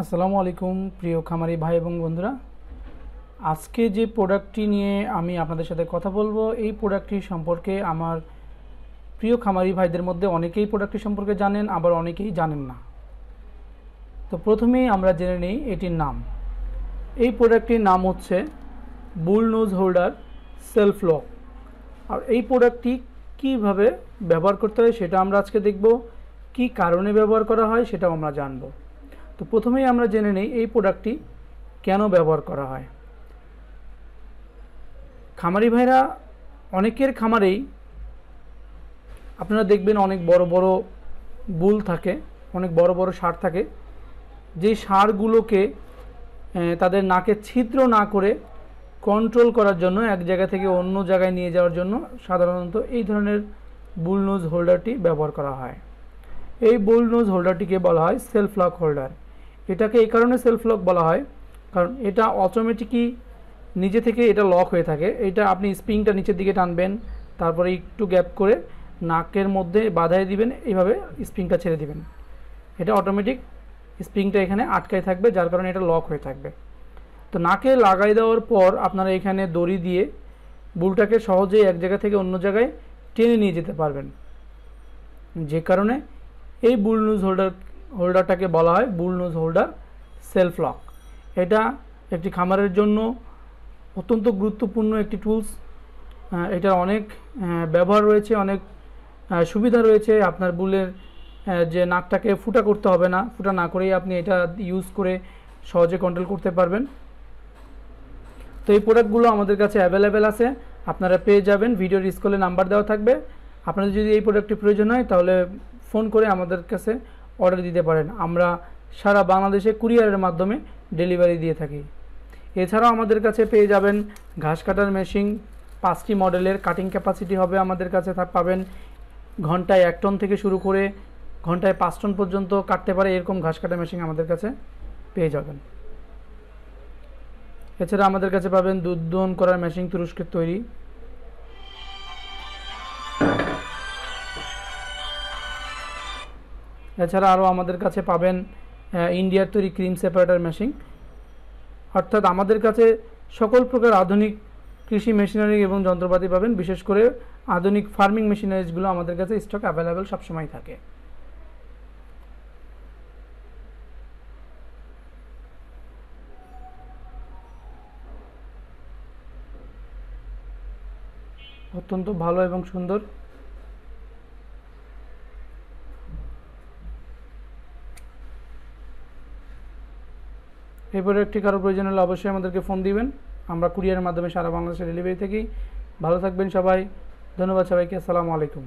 আসসালামু আলাইকুম, প্রিয় খামারি ভাই এবং বন্ধুরা। আজকে যে প্রোডাক্টটি নিয়ে আমি আপনাদের সাথে কথা বলব, এই প্রোডাক্টটি সম্পর্কে আমার প্রিয় খামারি ভাইদের মধ্যে অনেকেই প্রোডাক্টটি সম্পর্কে জানেন, আবার অনেকেই জানেন না। তো প্রথমেই আমরা জেনে নিই এটির নাম। এই প্রোডাক্টটির নাম হচ্ছে bull nose holder self lock আর এই প্রোডাক্টটি কীভাবে ব্যবহার করতে হয় সেটা আমরা আজকে দেখব, কী কারণে ব্যবহার করা হয় সেটাও আমরা জানব। তো প্রথমেই আমরা জেনে নিই এই প্রোডাক্টটি কেন ব্যবহার করা হয়। খামারি ভাইরা অনেকের খামারেই আপনারা দেখবেন অনেক বড় বড় বুল থাকে, অনেক বড় বড় সার থাকে। যেই সারগুলোকে তাদের নাকে ছিদ্র না করে কন্ট্রোল করার জন্য, এক জায়গা থেকে অন্য জায়গায় নিয়ে যাওয়ার জন্য সাধারণত এই ধরনের বুল নোজ হোল্ডারটি ব্যবহার করা হয়। এই বুল নোজ হোল্ডারটিকে বলা হয় সেলফ লক হোল্ডার এটাকে এই কারণে সেলফ লক বলা হয়, কারণ এটা অটোমেটিকই নিজে থেকে এটা লক হয়ে থাকে। এটা আপনি স্প্রিংটা নিচের দিকে টানবেন, তারপরে একটু গ্যাপ করে নাকের মধ্যে বাধায় দিবেন, এইভাবে স্প্রিংটা ছেড়ে দিবেন। এটা অটোমেটিক স্প্রিংটা এখানে আটকায় থাকবে, যার কারণে এটা লক হয়ে থাকবে। তো নাকে লাগাই দেওয়ার পর আপনারা এখানে দড়ি দিয়ে বুলটাকে সহজেই এক জায়গা থেকে অন্য জায়গায় টেনে নিয়ে যেতে পারবেন। যে কারণে এই বুল হোল্ডার হোল্ডারটাকে বলা হয় bull nose holder self lock এটা একটি খামারের জন্য অত্যন্ত গুরুত্বপূর্ণ একটি টুলস এটার অনেক ব্যবহার রয়েছে, অনেক সুবিধা রয়েছে। আপনার বুলের যে নাকটাকে ফুটা করতে হবে না, ফুটা না করেই আপনি এটা ইউজ করে সহজে কন্ট্রোল করতে পারবেন। তো এই প্রোডাক্টগুলো আমাদের কাছে অ্যাভেলেবেল আছে, আপনারা পেয়ে যাবেন। ভিডিওর স্কুলে নাম্বার দেওয়া থাকবে। আপনাদের যদি এই প্রোডাক্টটি প্রয়োজন হয়, তাহলে ফোন করে আমাদের কাছে অর্ডার দিতে পারেন। আমরা সারা বাংলাদেশে কুরিয়ারের মাধ্যমে ডেলিভারি দিয়ে থাকি। এছাড়াও আমাদের কাছে পেয়ে যাবেন ঘাস কাটার মেশিন পাঁচটি মডেলের কাটিং ক্যাপাসিটি হবে আমাদের কাছে। পাবেন ঘন্টায় এক টন থেকে শুরু করে ঘন্টায় পাঁচ টন পর্যন্ত কাটতে পারে এরকম ঘাস কাটার মেশিন আমাদের কাছে পেয়ে যাবেন। এছাড়া আমাদের কাছে পাবেন দুধ দোহন করার মেশিন তুরস্কের তৈরি। এছাড়া আরও আমাদের কাছে পাবেন ইন্ডিয়ার তৈরি ক্রিম সেপারেটার মেশিন অর্থাৎ আমাদের কাছে সকল প্রকার আধুনিক কৃষি মেশিনারি এবং যন্ত্রপাতি পাবেন। বিশেষ করে আধুনিক ফার্মিং মেশিনারিজগুলো আমাদের কাছে স্টক অ্যাভেলেবেল সবসময় থাকে। অত্যন্ত ভালো এবং সুন্দর। এই প্রোডাক্টটি কারও প্রয়োজন হলে অবশ্যই আমাদেরকে ফোন দিবেন। আমরা কুরিয়ারের মাধ্যমে সারা বাংলাদেশের ডেলিভারি থেকেই। ভালো থাকবেন সবাই। ধন্যবাদ সবাইকে। আসসালামু আলাইকুম।